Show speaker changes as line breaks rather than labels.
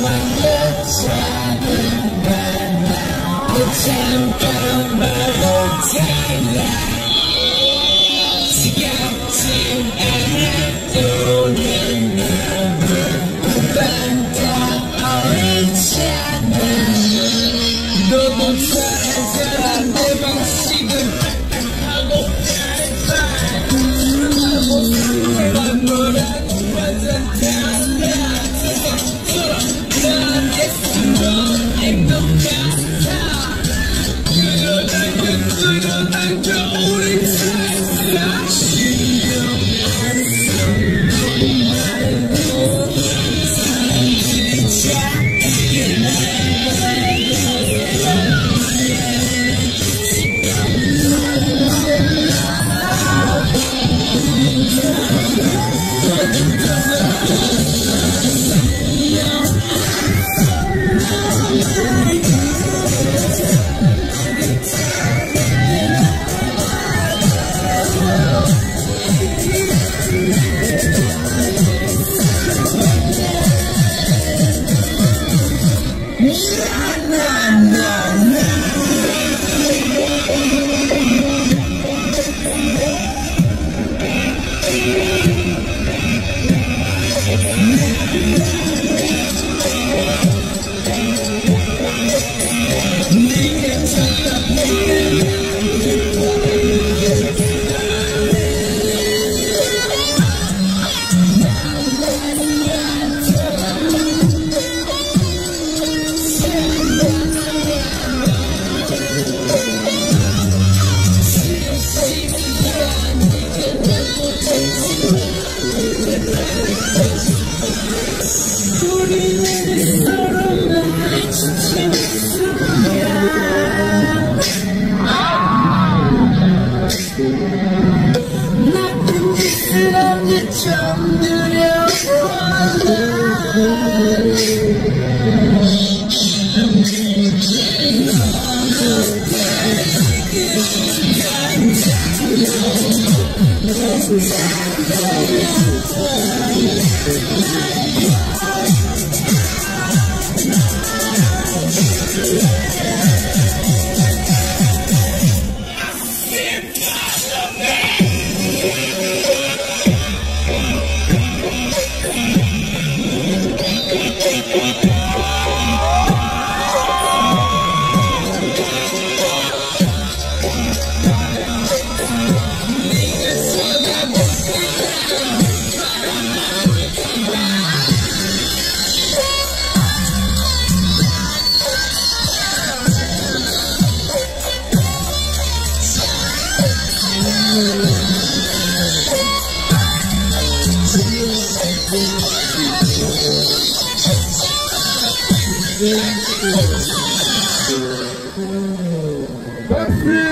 when it's happening right The time come, but the time lies To get to and do やった! 쓸쓸한 게 잠들려 Yeah. Brasil!